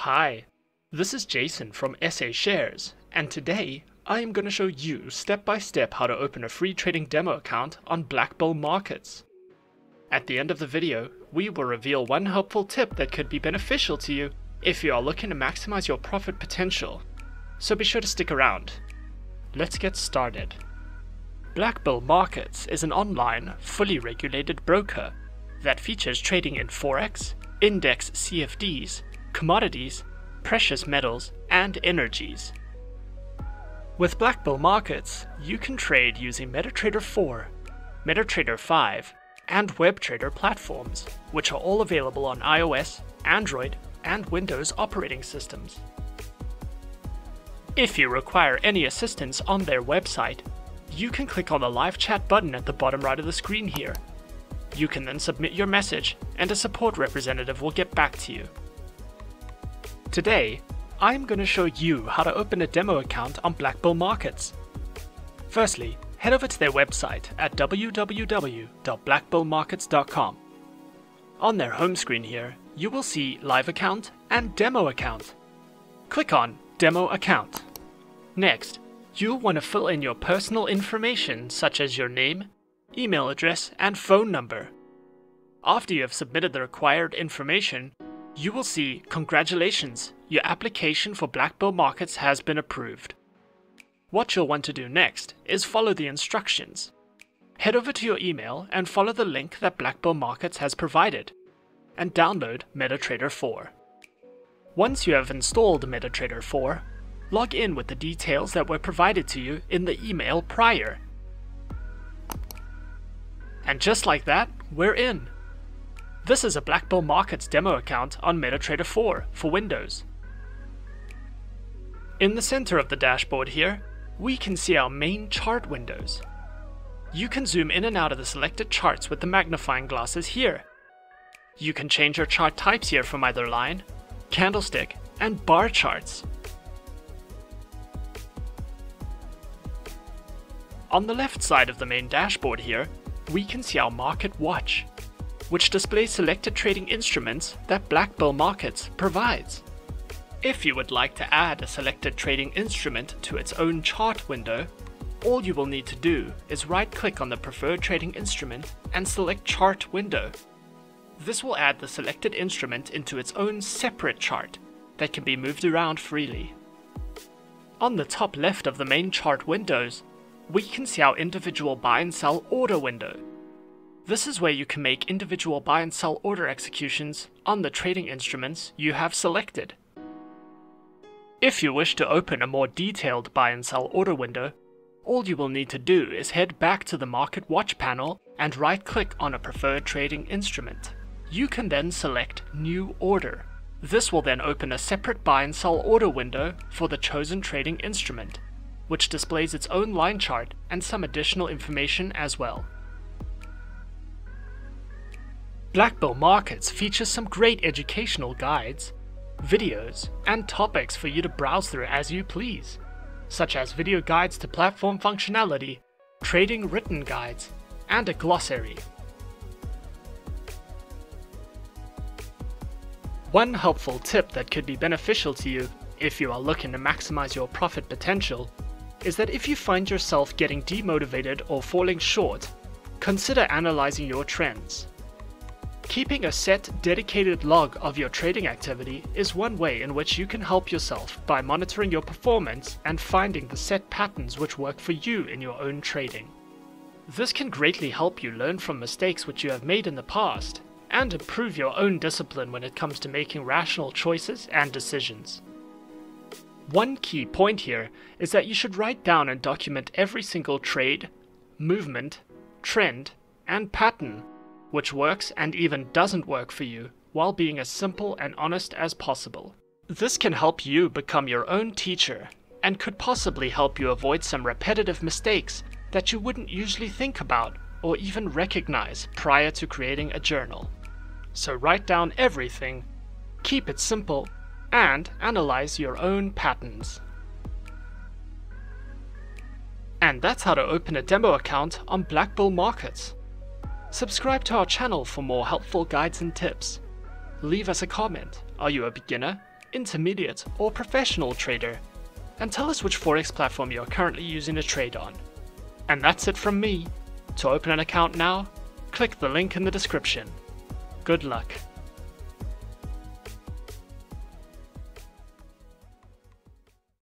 Hi, this is Jason from SA Shares, and today I am going to show you step by step how to open a free trading demo account on Black Bull Markets. At the end of the video, we will reveal one helpful tip that could be beneficial to you if you are looking to maximize your profit potential, so be sure to stick around. Let's get started. Black Bull Markets is an online, fully regulated broker that features trading in Forex, index CFDs, commodities, precious metals, and energies. With Black Bull Markets, you can trade using MetaTrader 4, MetaTrader 5, and WebTrader platforms, which are all available on iOS, Android, and Windows operating systems. If you require any assistance on their website, you can click on the live chat button at the bottom right of the screen here. You can then submit your message, and a support representative will get back to you. Today, I'm going to show you how to open a demo account on Black Bull Markets. Firstly, head over to their website at www.blackbullmarkets.com. On their home screen here, you will see Live Account and Demo Account. Click on Demo Account. Next, you'll want to fill in your personal information such as your name, email address, and phone number. After you have submitted the required information, you will see Congratulations, your application for Black Bull Markets has been approved. What you'll want to do next is follow the instructions. Head over to your email and follow the link that Black Bull Markets has provided, and download MetaTrader 4. Once you have installed MetaTrader 4, log in with the details that were provided to you in the email prior. And just like that, we're in. This is a Black Bull Markets demo account on MetaTrader 4 for Windows. In the center of the dashboard here, we can see our main chart windows. You can zoom in and out of the selected charts with the magnifying glasses here. You can change your chart types here from either line, candlestick, and bar charts. On the left side of the main dashboard here, we can see our Market Watch which displays selected trading instruments that Black Bull Markets provides. If you would like to add a selected trading instrument to its own chart window, all you will need to do is right-click on the preferred trading instrument and select Chart Window. This will add the selected instrument into its own separate chart that can be moved around freely. On the top left of the main chart windows, we can see our individual buy and sell order window, this is where you can make individual buy and sell order executions on the trading instruments you have selected. If you wish to open a more detailed buy and sell order window, all you will need to do is head back to the Market Watch panel and right click on a preferred trading instrument. You can then select New Order. This will then open a separate buy and sell order window for the chosen trading instrument, which displays its own line chart and some additional information as well. Black Bull Markets features some great educational guides, videos, and topics for you to browse through as you please, such as video guides to platform functionality, trading written guides, and a glossary. One helpful tip that could be beneficial to you if you are looking to maximize your profit potential is that if you find yourself getting demotivated or falling short, consider analyzing your trends. Keeping a set, dedicated log of your trading activity is one way in which you can help yourself by monitoring your performance and finding the set patterns which work for you in your own trading. This can greatly help you learn from mistakes which you have made in the past and improve your own discipline when it comes to making rational choices and decisions. One key point here is that you should write down and document every single trade, movement, trend, and pattern which works and even doesn't work for you, while being as simple and honest as possible. This can help you become your own teacher, and could possibly help you avoid some repetitive mistakes that you wouldn't usually think about or even recognize prior to creating a journal. So write down everything, keep it simple, and analyze your own patterns. And that's how to open a demo account on Black Bull Markets. Subscribe to our channel for more helpful guides and tips. Leave us a comment. Are you a beginner, intermediate, or professional trader, and tell us which Forex platform you are currently using to trade on. And that's it from me. To open an account now, click the link in the description. Good luck.